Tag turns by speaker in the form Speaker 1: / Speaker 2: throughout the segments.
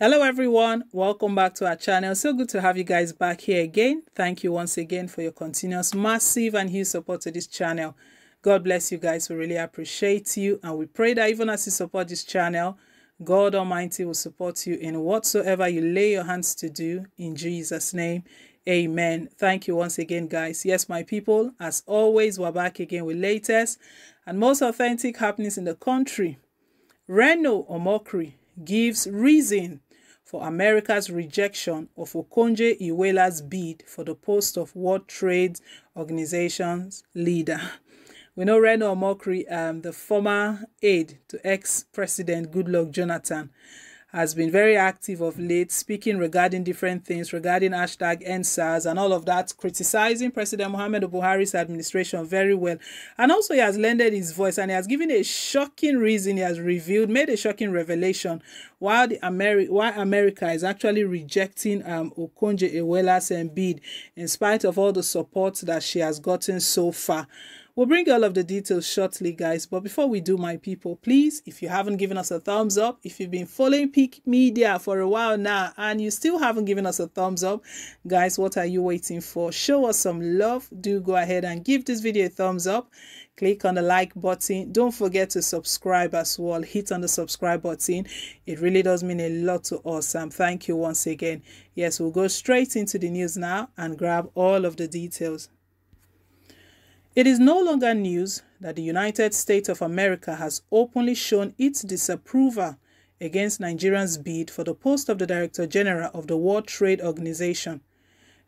Speaker 1: Hello everyone, welcome back to our channel. So good to have you guys back here again. Thank you once again for your continuous massive and huge support to this channel. God bless you guys. We really appreciate you and we pray that even as you support this channel, God Almighty will support you in whatsoever you lay your hands to do in Jesus' name. Amen. Thank you once again, guys. Yes, my people, as always, we're back again with latest and most authentic happenings in the country. Reno Omokri gives reason for America's rejection of Okonjo Iweala's bid for the post of World Trade Organization's leader. We know Reno Omokri, um, the former aide to ex-president Goodluck Jonathan, has been very active of late, speaking regarding different things, regarding hashtag EndSARS and all of that, criticizing President Muhammadu Buhari's administration very well. And also he has lended his voice and he has given a shocking reason, he has revealed, made a shocking revelation why the Ameri why America is actually rejecting um, Okonjo Iweala's bid in spite of all the support that she has gotten so far. We'll bring all of the details shortly, guys. But before we do, my people, please, if you haven't given us a thumbs up, if you've been following Peak Media for a while now and you still haven't given us a thumbs up, guys, what are you waiting for? Show us some love. Do go ahead and give this video a thumbs up. Click on the like button. Don't forget to subscribe as well. Hit on the subscribe button. It really does mean a lot to us. And thank you once again. Yes, we'll go straight into the news now and grab all of the details. It is no longer news that the United States of America has openly shown its disapproval against Nigeria's bid for the post of the Director General of the World Trade Organization,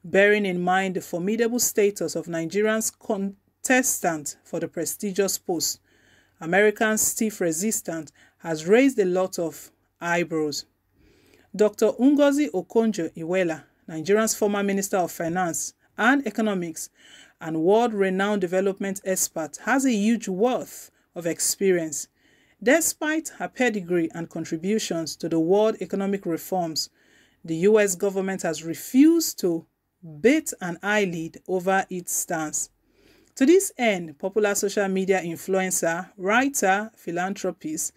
Speaker 1: bearing in mind the formidable status of Nigeria's contestant for the prestigious post. American stiff resistance has raised a lot of eyebrows. Dr. Ngozi Okonjo-Iweala, Nigeria's former Minister of Finance and Economics, and world-renowned development expert, has a huge wealth of experience. Despite her pedigree and contributions to the world economic reforms, the US government has refused to bat an eyelid over its stance. To this end, popular social media influencer, writer, philanthropist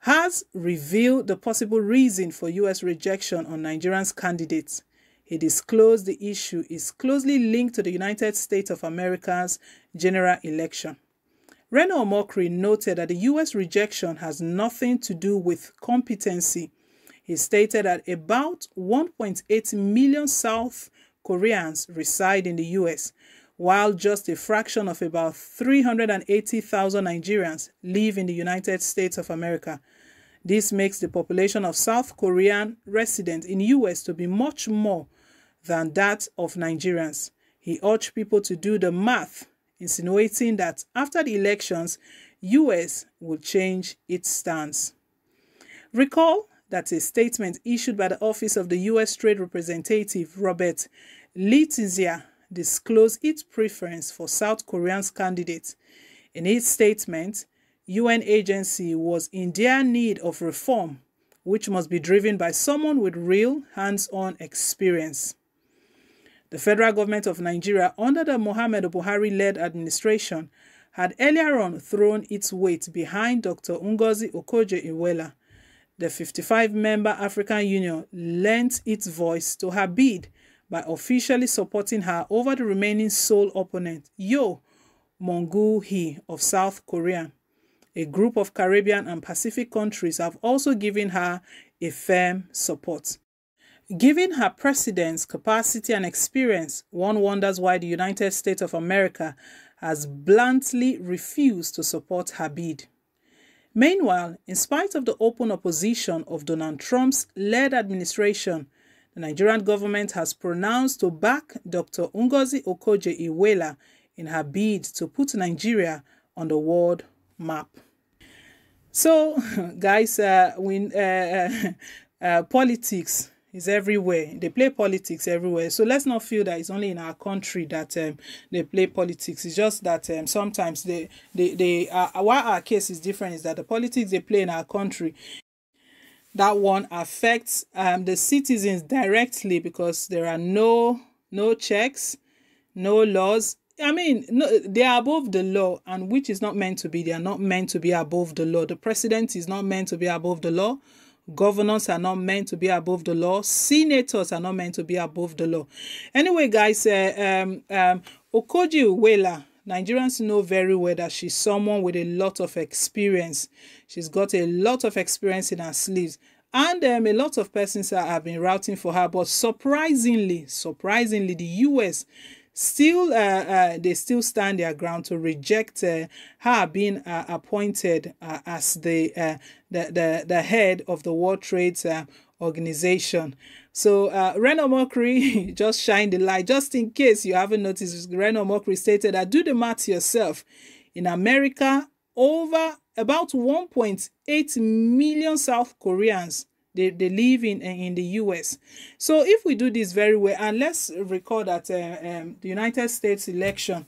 Speaker 1: has revealed the possible reason for US rejection on Nigerian's candidates he disclosed the issue is closely linked to the United States of America's general election. Reno Omokri noted that the U.S. rejection has nothing to do with competency. He stated that about 1.8 million South Koreans reside in the U.S., while just a fraction of about 380,000 Nigerians live in the United States of America. This makes the population of South Korean residents in U.S. to be much more than that of Nigerians. He urged people to do the math, insinuating that after the elections, US will change its stance. Recall that a statement issued by the Office of the U.S. Trade Representative Robert Lighthizer disclosed its preference for South Korea's candidate. In its statement, UN agency was in dire need of reform, which must be driven by someone with real hands-on experience. The federal government of Nigeria, under the Mohamed Buhari-led administration, had earlier on thrown its weight behind Dr. Ngozi Okonjo-Iweala. The 55-member African Union lent its voice to her bid by officially supporting her over the remaining sole opponent, Yo Mong-goo-hee of South Korea. A group of Caribbean and Pacific countries have also given her a firm support. Given her president's capacity and experience, one wonders why the United States of America has bluntly refused to support her bid. Meanwhile, in spite of the open opposition of Donald Trump's led administration, the Nigerian government has pronounced to back Dr. Ngozi Okonjo-Iweala in her bid to put Nigeria on the world map. So, guys, uh, uh, uh, uh politics is everywhere. They play politics everywhere. So let's not feel that it's only in our country that um, they play politics. It's just that um, sometimes they, they, they uh, why our case is different is that the politics they play in our country, that one affects um, the citizens directly because there are no no checks, no laws. I mean, no, they are above the law, and which is not meant to be. They are not meant to be above the law. The president is not meant to be above the law Governors are not meant to be above the law. Senators are not meant to be above the law. Anyway, guys, uh, um, um, Okoji Uwela, Nigerians know very well that she's someone with a lot of experience. She's got a lot of experience in her sleeves. And um, a lot of persons have been rooting for her. But surprisingly, surprisingly, the US still uh, uh, they still stand their ground to reject uh, her being uh, appointed uh, as the, uh, the the the head of the World Trade Organization. So uh, Reno Omokri just shine the light, just in case you haven't noticed. Reno Omokri stated that do the math yourself. In America, over about 1.8 million South Koreans they, they live in in the US. So if we do this very well, and let's recall that uh, um, the United States election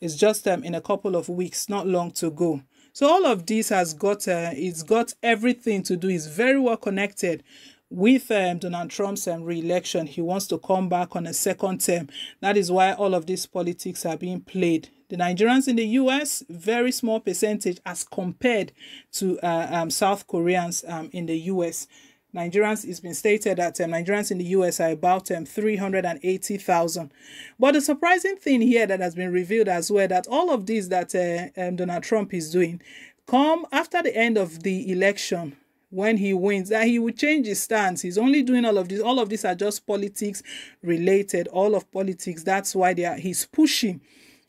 Speaker 1: is just um, in a couple of weeks, not long to go. So all of this has got uh, it's got everything to do. It's very well connected with um, Donald Trump's um, re-election. He wants to come back on a second term. That is why all of these politics are being played. The Nigerians in the US, very small percentage as compared to uh, um, South Koreans um, in the US. Nigerians, it's been stated that um, Nigerians in the US are about um, 380,000. But the surprising thing here that has been revealed as well, that all of this that uh, um, Donald Trump is doing come after the end of the election when he wins that he will change his stance. He's only doing all of this all of these are just politics related all of politics. That's why they are he's pushing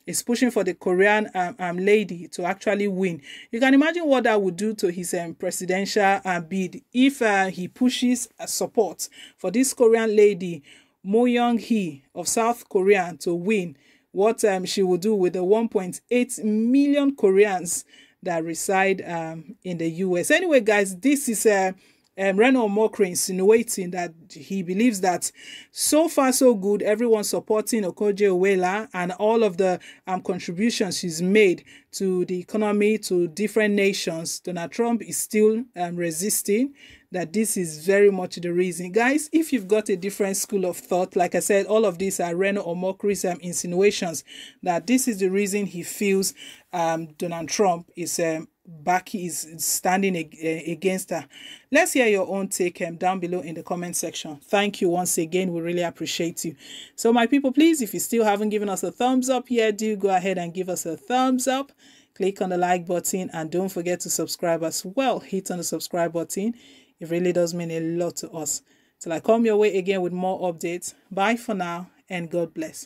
Speaker 1: he's pushing for the korean um, um lady to actually win. You can imagine what that would do to his um, presidential uh, bid if uh, he pushes uh, support for this korean lady mo young hee of south korea to win what um, she will do with the 1.8 million koreans that reside um, in the US. Anyway, guys, this is a uh, um, Reno Omokri insinuating that he believes that so far so good, everyone supporting Okoje Owela and all of the um, contributions she's made to the economy, to different nations. Donald Trump is still um, resisting that this is very much the reason. Guys, if you've got a different school of thought, like I said, all of these are Reno Omokri's um, insinuations that this is the reason he feels um, Donald Trump is um, back is standing against her. Let's hear your own take um, down below in the comment section. Thank you once again. We really appreciate you. So my people, please, if you still haven't given us a thumbs up yet, do go ahead and give us a thumbs up. Click on the like button and don't forget to subscribe as well. Hit on the subscribe button. It really does mean a lot to us. Till I come your way again with more updates. Bye for now and God bless.